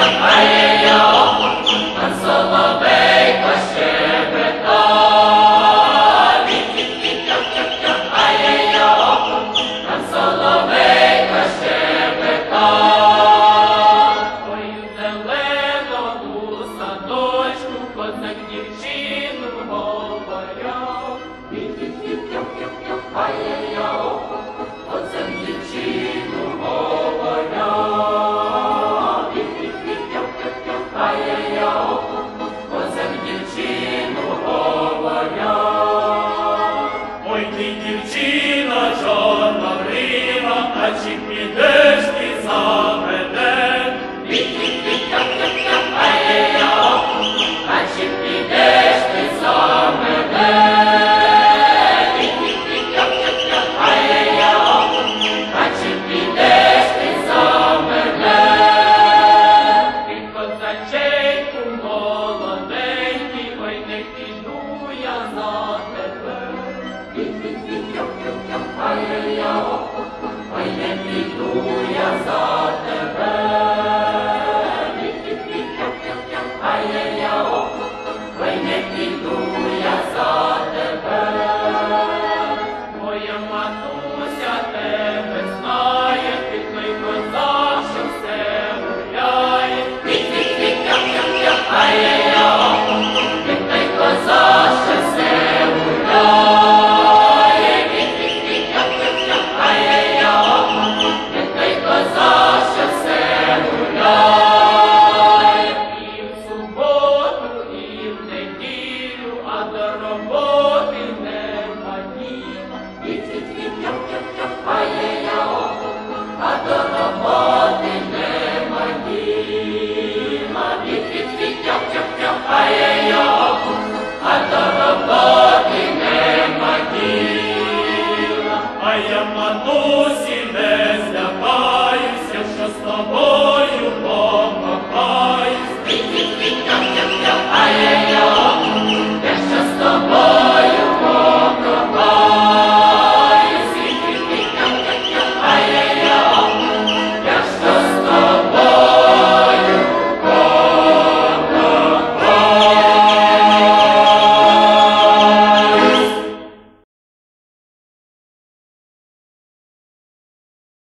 يا Ajit Моя матушка. Относит